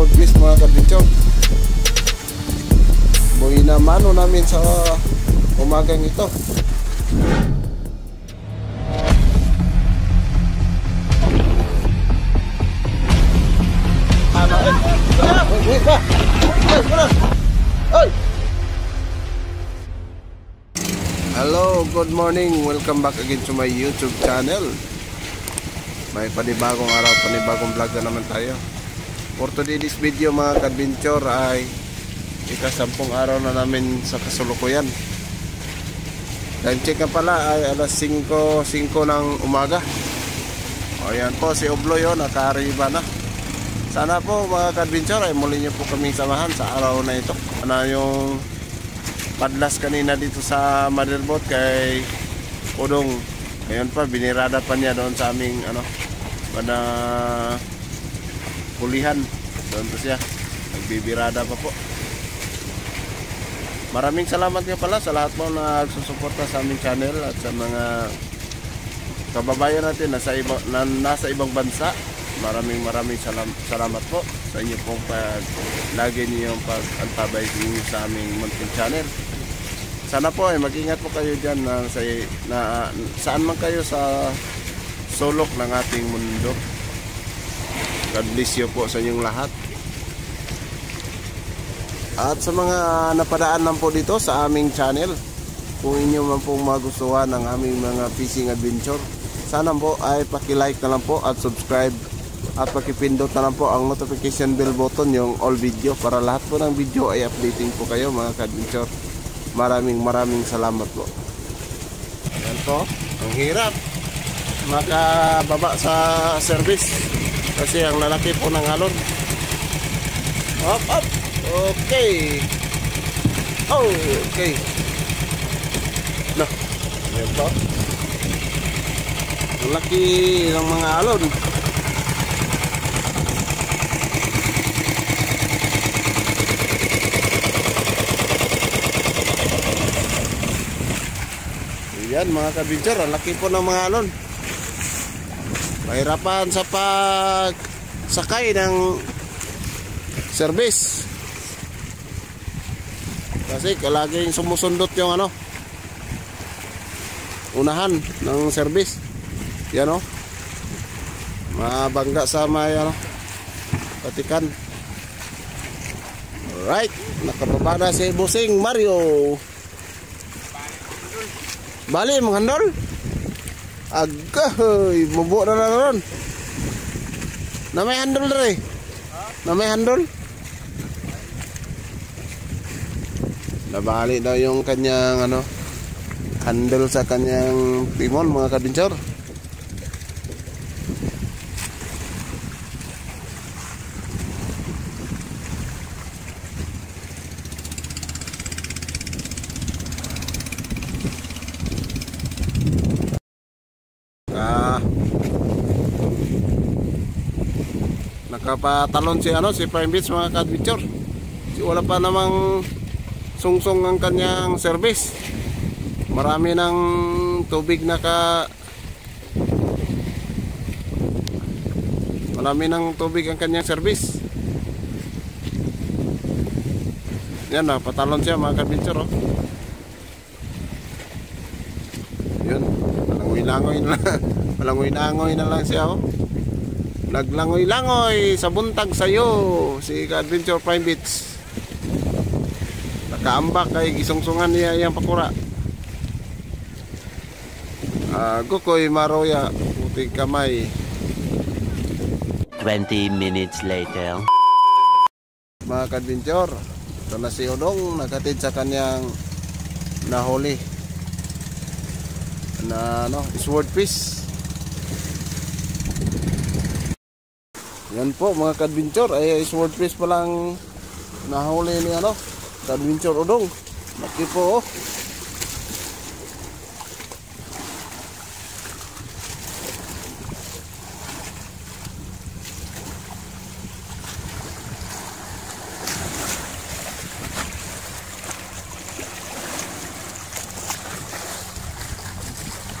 sword fish mga kadbitsyon. Buhay na mano namin sa umagang ito. Hello, good morning. Welcome back again to my YouTube channel. May panibagong araw, panibagong vlog na naman tayo. For today's video mga kadventure ay ikasampung araw na namin sa kasulukuyan. Time check nga pala ay alas 5, 5 ng umaga. O yan po, si Oblo yun, nakariba na. Sana po mga kadventure ay muli nyo po kaming samahan sa araw na ito. Ano yung padlas kanina dito sa motherboard kay Udong ngayon pa binirada pa niya doon sa aming ano pada pulihan. Doon po siya. Nagbibirada pa po. Maraming salamat nga pala sa lahat po na nagsusuporta sa aming channel at sa mga kababayan natin nasa, iba, na, nasa ibang bansa. Maraming maraming salam, salamat po sa inyo pong pag lagi niyo pag-antabay sa aming munting channel. Sana po ay mag-ingat po kayo dyan na, sa, na, saan man kayo sa sulok ng ating mundo. God bless you po sa inyong lahat. At sa mga napadaan lang po dito sa aming channel, kung inyo man pong magustuhan ng aming mga fishing adventure, sana po ay paki-like na lang po at subscribe at pakipindot na lang po ang notification bell button yung all video para lahat po ng video ay updating po kayo mga ka-adventure. Maraming maraming salamat po. Yan po. Ang hirap. Makababa sa service. Kasi ang lalaki po ng alon. Up, up. Okay. Oh, okay. No. Yan po. Ang laki ng mga alon. Yan mga kabinter, ang laki po ng mga alon. Mahirapan sa pag sakay ng service. Kasi kalaging sumusundot yung ano unahan ng service. Yan o. Mabangga sa may ano patikan. Alright, nakababa na si Busing Mario. Bali, mga handol. Agay, mubo na na ron. Na may handol na rin. Na may handol. Nabali daw yung kanyang ano, handle sa kanyang timon mga kadinchor. Nakapatalon si ano si Prime Beach mga ka-adventure. Si wala pa namang sungsong ang kanyang service. Marami ng tubig naka marami ng tubig ang kanyang service. Yan na patalon siya mga ka-adventure oh. yun malangoy-langoy na malangoy-langoy na lang siya oh Naglangoy-langoy sa buntag sayo si Adventure Prime Beach. Nakaambak kay gisungsungan niya iyang pakura. Uh, Gukoy Maroya, puting kamay. 20 minutes later. Mga kadventure, ito na si Odong nakatid sa kanyang nahuli na ano, swordfish. Yan po mga kadventure ay swordfish pa lang nahuli ni ano kadventure udong. Laki po oh.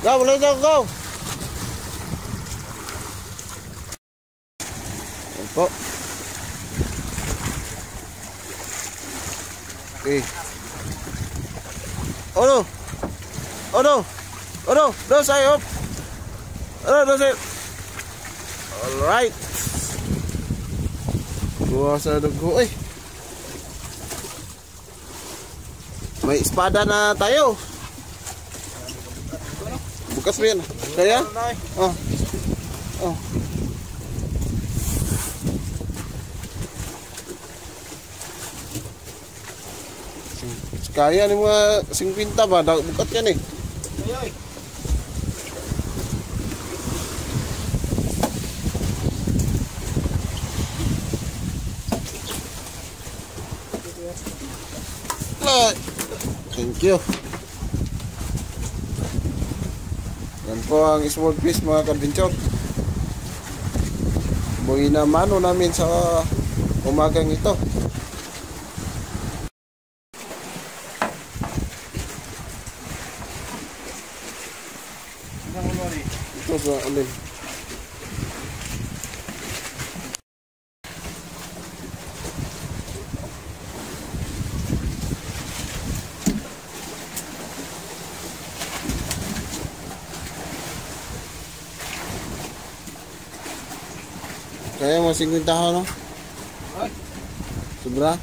Go, let's go, po. Okay. Oh no. Oh no. Oh no. No side up. Oh no, no side. All right. Kuha sa dugo. Eh. May espada na tayo. Bukas mo yan. Kaya? Ano eh? Oh. Oh. Kaya ni mga 50 ba? Da- Bukat yan eh. Ah, Thank you. Yan po ang small fish mga kadventure. Buhay na mano namin sa umagang ito. Alin. Kaya mo 50 ho no? Sobra?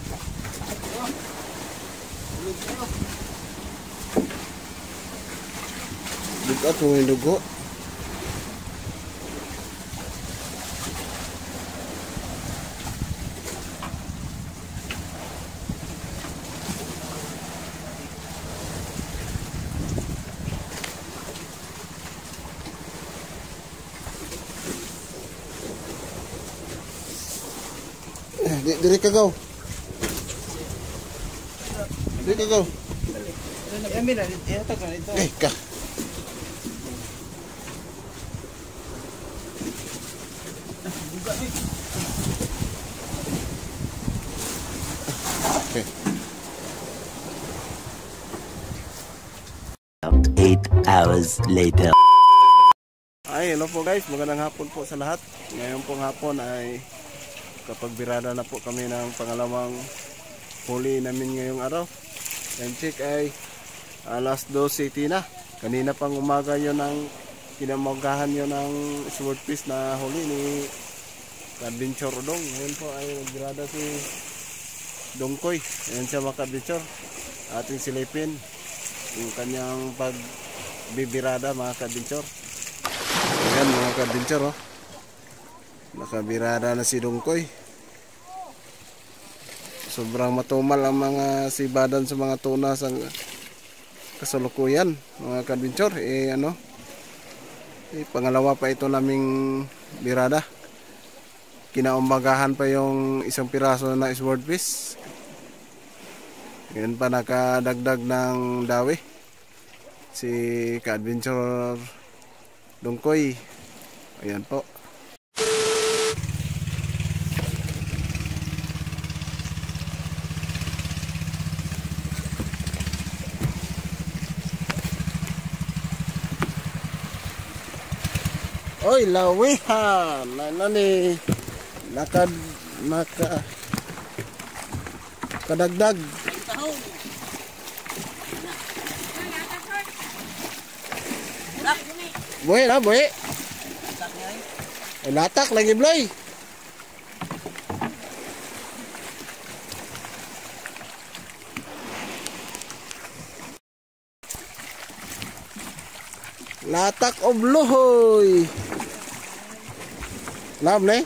Bukat mo yung dugo. Diri ka gaw. Diri ka gaw. Eh, ka. Okay. Eight hours later. Ay, hello po guys. Magandang hapon po sa lahat. Ngayon pong hapon ay kapag birada na po kami ng pangalawang huli namin ngayong araw. Yan check ay alas 12 na. Kanina pang umaga yon ang kinamagahan yon ng swordfish na huli ni Adventure Dong. Ngayon po ay nagbirada si Dongkoy. Ayan siya mga adventure Ating silipin yung kanyang pagbibirada mga kadventure. Ayan mga kadventure oh. Nakabirada na si Dongkoy. Sobrang matumal ang mga sibadan sa mga tuna sa kasalukuyan mga kadventure. Eh ano, eh, pangalawa pa ito naming birada. Kinaumbagahan pa yung isang piraso na swordfish. Ngayon pa nakadagdag ng dawi. Si ka-adventure Dongkoy. Ayan po. Oy, lawihan! Ano ni? Naka, kadagdag. Buhay na, buhay. Ay, latak lagi, Bloy. Latak o bluhoy. Lam ne?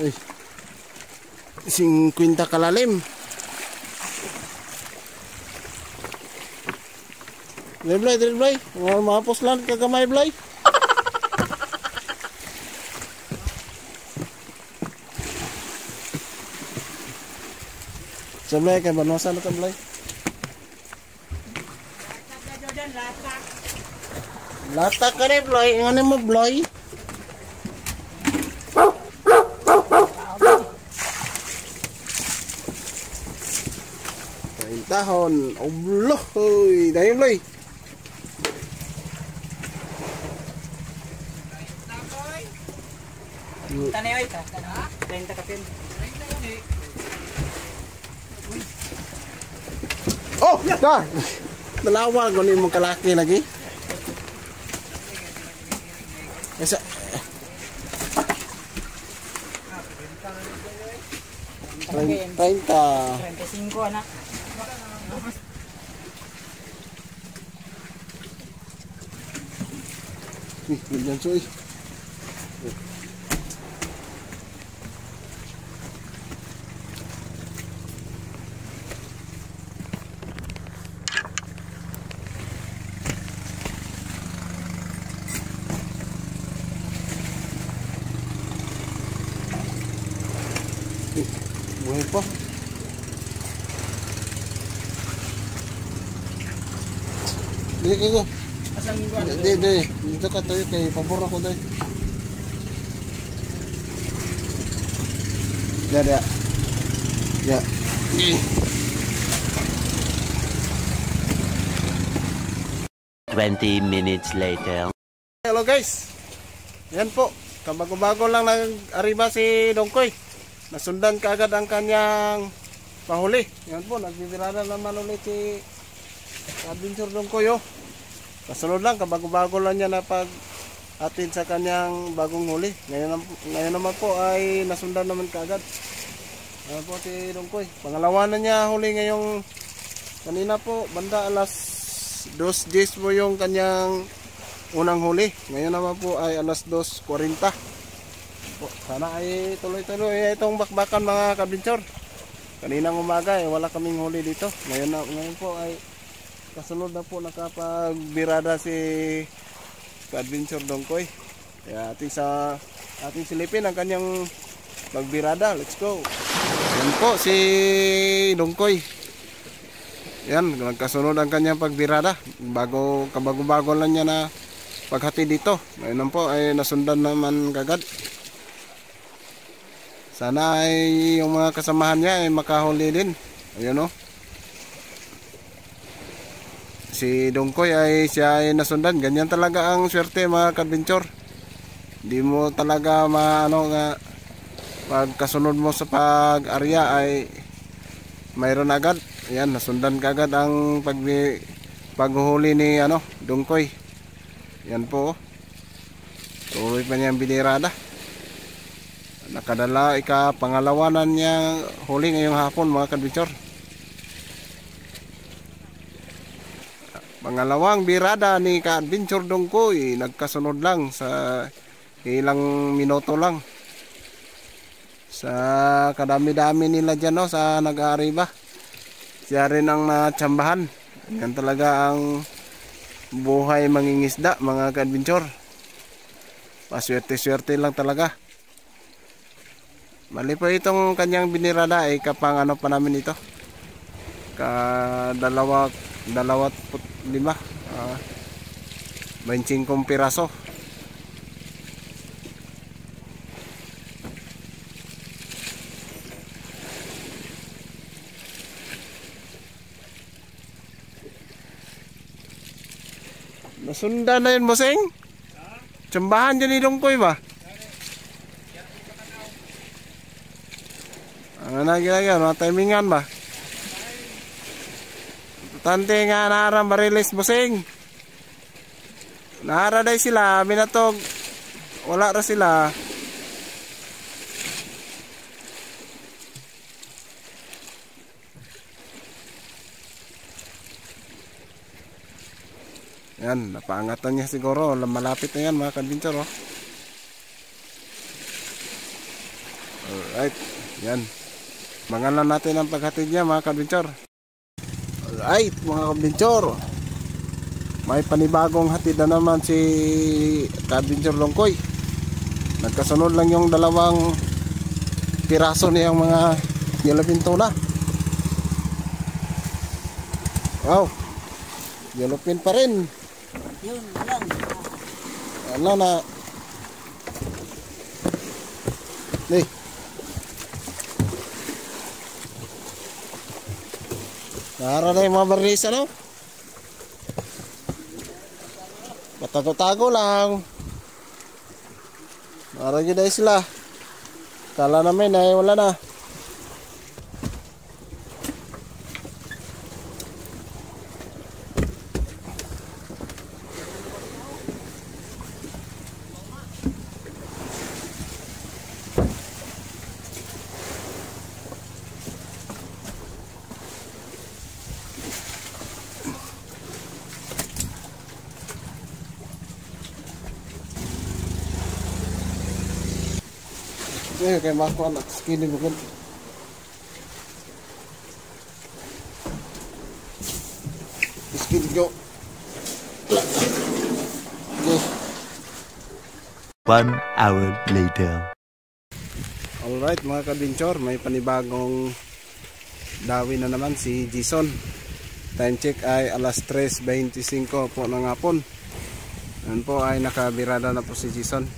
Uy. 50 kalalim. Dili blay, dili blay. Mga mapos lang kagamay blay. Sa blay kay banwasan ka blay. Latak ka rin, Bloy. Ano mo, Bloy? Kain tahon. Oblo. Hoy. Dahil, Bloy. Tanay oy ka. 30 ka pin. Oh, ka. Dalawa ko ni mong kalaki lagi. Isa. Treinta. 35 anak. Ih, ganyan so eh. Eh, Buhay pa. Dili kayo. Asang buwan. Hindi, hindi. Dito ka tayo kay pabor ako tayo. Ya, ya. Ya. Twenty minutes later. Hello guys. Yan po. Kabago-bago lang nag-arriba si Dongkoy. Nasundan kaagad ang kanyang pahuli. Yan po, nagbibirada naman ulit si Adventure Dongkoy oh. Kasunod lang, kabago-bago lang niya na pag atin sa kanyang bagong huli. Ngayon, ngayon naman po ay nasundan naman kaagad. Ayan po si Dongkoy. Pangalawa na niya huli ngayong kanina po, banda alas 2.10 po yung kanyang unang huli. Ngayon naman po ay alas 2.40. Po, sana ay tuloy-tuloy itong bakbakan mga kabinchor. Kaninang umaga ay wala kaming huli dito. Ngayon, ngayon po ay kasunod na po nakapagbirada si Adventure Dongkoy. Kaya ating sa ating silipin ang kanyang pagbirada. Let's go. Yan po si Dongkoy. Yan, nagkasunod ang kanyang pagbirada. Bago, kabago-bago lang niya na paghati dito. Ngayon po ay nasundan naman kagad. Sana ay yung mga kasamahan niya ay makahuli din. Ayun o. Si Dongkoy ay siya ay nasundan. Ganyan talaga ang swerte mga kadventure. Hindi mo talaga maano nga pagkasunod mo sa pag-arya ay mayroon agad. Ayan, nasundan kagad ang pag paghuhuli ni ano, Dongkoy. Yan po. oh. Tuloy pa niya ang binirada. Nakadala ika pangalawanan niya huli ngayong hapon mga kadventure. Pangalawang birada ni ka-adventure Dongkoy nagkasunod lang sa ilang minuto lang. Sa kadami-dami nila dyan no, sa nag-aariba. Siya rin ang natsambahan. Yan talaga ang buhay mangingisda mga ka-adventure. Paswerte-swerte lang talaga. Mali po itong kanyang binirada ay kapang ano pa namin ito. Ka dalawa dalawat put lima. Uh, 25 piraso. Nasundan na yun, Moseng? Tsambahan dyan ni Dongkoy ba? Ano na ginagawa? Mga timingan ba? Tante nga naharang barilis, Moseng. Nahara day sila, minatog. Wala ra sila. Yan, napaangatan niya siguro. Malapit na yan mga kadventure. Oh. Alright, yan. Mangalan natin ang paghatid niya mga kadventure. Alright, mga kadventure. May panibagong hatid na naman si Kadventure Longkoy. Nagkasunod lang yung dalawang piraso niyang mga yellow tuna. Wow. Yellow pin pa rin. Yun lang. Ano na? Nara na yung mga barisa, no? Matago-tago lang. Nara yun dahil sila. Kala namin ay wala na. Kay mako anak skinny mo kan. Skinny go. Go. One hour later. Alright mga kabinchor, may panibagong dawi na naman si Jason. Time check ay alas 3.25 po ng hapon. Yan po ay nakabirada na po si Jason.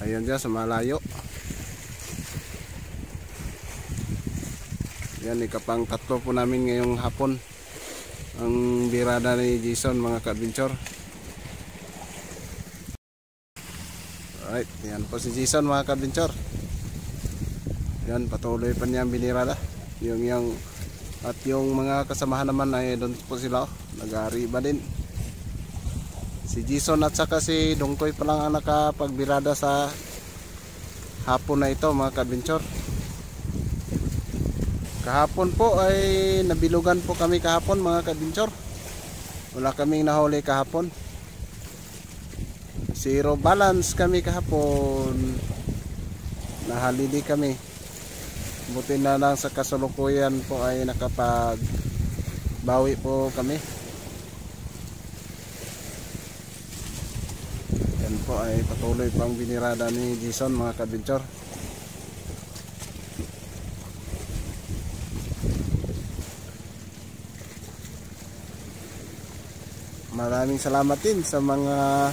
Ayan dyan sa malayo. Yan ikapang tatlo po namin ngayong hapon. Ang birada ni Jason mga kabinchor. Alright, yan po si Jason mga kabinchor. Yan, patuloy pa niya ang binirada. Yung, yung, at yung mga kasamahan naman ay doon po sila. oh. Nag-aariba din. Si Jason at saka si Dongkoy pa lang ang nakapagbirada sa hapon na ito mga kadventure. Kahapon po ay nabilugan po kami kahapon mga kadventure. Wala kaming nahuli kahapon. Zero balance kami kahapon. Nahalili kami. Buti na lang sa kasalukuyan po ay nakapag bawi po kami. Yan po ay patuloy pang binirada ni Jason mga kadventure. Maraming salamat din sa mga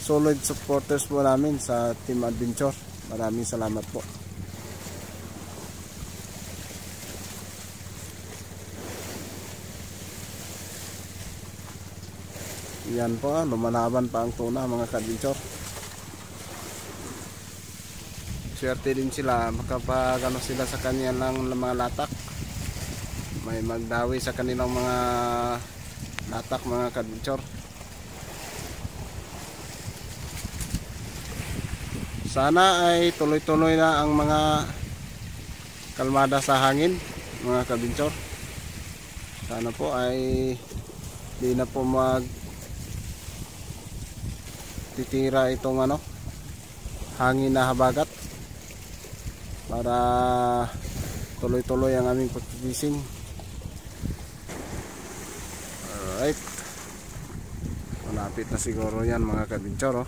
solid supporters po namin sa Team Adventure. Maraming salamat po. Yan po, ah, lumalaban pa ang tuna mga kadventure. Swerte din sila makapag ano sila sa kanilang mga latak. May magdawi sa kanilang mga latak mga kadventure. Sana ay tuloy-tuloy na ang mga kalmada sa hangin mga kadventure. Sana po ay di na po mag titira itong ano hangin na habagat para tuloy-tuloy ang aming pagfishing alright malapit na siguro yan mga kadventure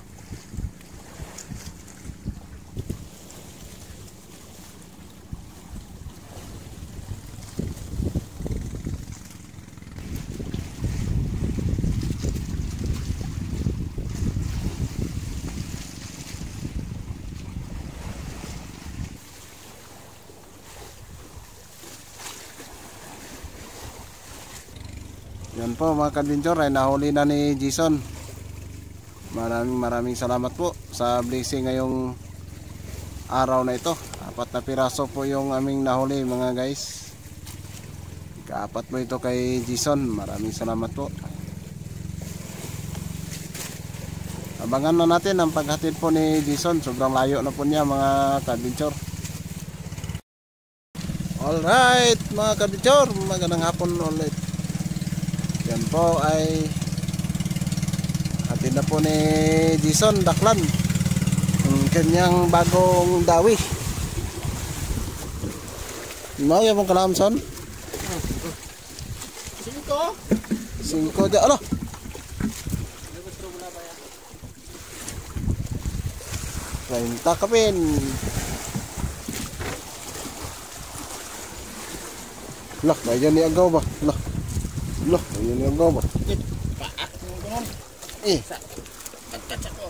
po mga kadventure ay nahuli na ni Jason. Maraming maraming salamat po sa blessing ngayong araw na ito. Apat na piraso po yung aming nahuli mga guys. Kaapat po ito kay Jason. Maraming salamat po. Abangan na natin ang paghatid po ni Jason. Sobrang layo na po niya mga kadventure. Alright mga kadventure. Magandang hapon ulit. Yan po ay hatid na po ni Jason Daklan ang kanyang bagong dawi. Mau yung mong kalamson? Cinco. Singko dyan. Ano? Renta ka pin. Lah, kaya ni agaw ba? Lah. Kaya ni agaw ba? Paak mo ganun. Eh, Pagkatsak ko.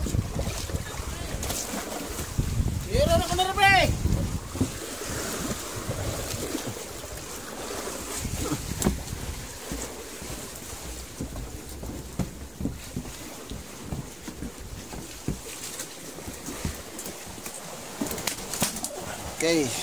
Hiro na na rin, okay.